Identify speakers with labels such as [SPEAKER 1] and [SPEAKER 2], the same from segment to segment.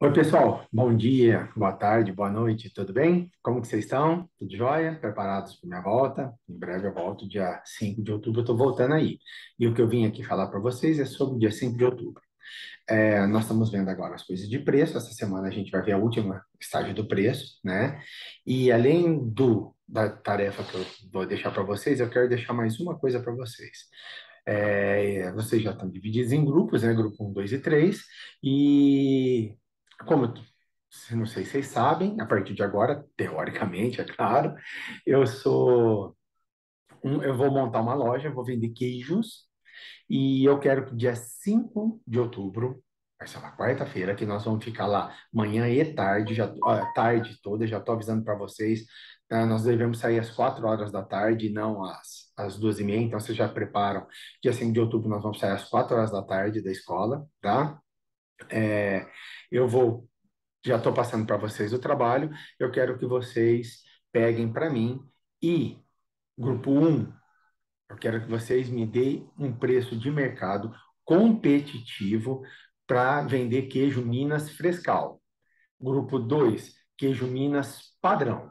[SPEAKER 1] Oi, pessoal. Bom dia, boa tarde, boa noite, tudo bem? Como que vocês estão? Tudo jóia? Preparados para minha volta? Em breve eu volto, dia 5 de outubro, eu estou voltando aí. E o que eu vim aqui falar para vocês é sobre o dia 5 de outubro. É, nós estamos vendo agora as coisas de preço. Essa semana a gente vai ver a última estágio do preço, né? E além do da tarefa que eu vou deixar para vocês, eu quero deixar mais uma coisa para vocês. É, vocês já estão divididos em grupos, né? Grupo um, 2 e 3. E como eu não sei se vocês sabem, a partir de agora, teoricamente, é claro, eu sou um, eu vou montar uma loja, vou vender queijos e eu quero que dia 5 de outubro, vai ser uma quarta-feira, que nós vamos ficar lá manhã e tarde, já ó, tarde toda, já estou avisando para vocês, tá? Nós devemos sair às 4 horas da tarde, não às, às duas e meia, então vocês já preparam. Dia 5 de outubro nós vamos sair às 4 horas da tarde da escola, tá? É, eu vou, já estou passando para vocês o trabalho, eu quero que vocês peguem para mim e, grupo 1, eu quero que vocês me deem um preço de mercado competitivo para vender queijo Minas Frescal. Grupo 2, queijo Minas padrão.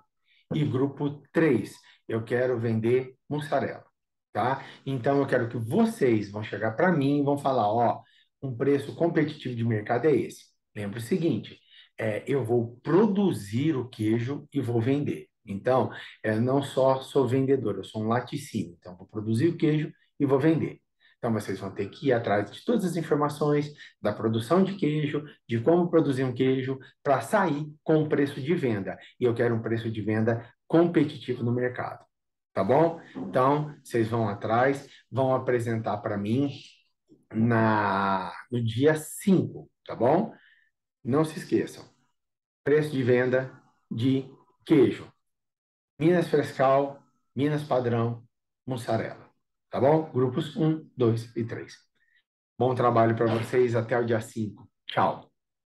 [SPEAKER 1] E grupo 3, eu quero vender mussarela, tá? Então eu quero que vocês vão chegar para mim e vão falar, ó, um preço competitivo de mercado é esse. Lembra o seguinte, é, eu vou produzir o queijo e vou vender. Então, é, não só sou vendedor, eu sou um laticínio. Então, vou produzir o queijo e vou vender. Então, vocês vão ter que ir atrás de todas as informações da produção de queijo, de como produzir um queijo, para sair com um preço de venda. E eu quero um preço de venda competitivo no mercado. Tá bom? Então, vocês vão atrás, vão apresentar para mim na, no dia 5, tá bom? Não se esqueçam. Preço de venda de queijo. Minas Frescal, Minas Padrão, mussarela. Tá bom? Grupos 1, 2 e 3. Bom trabalho para vocês. Até o dia 5. Tchau.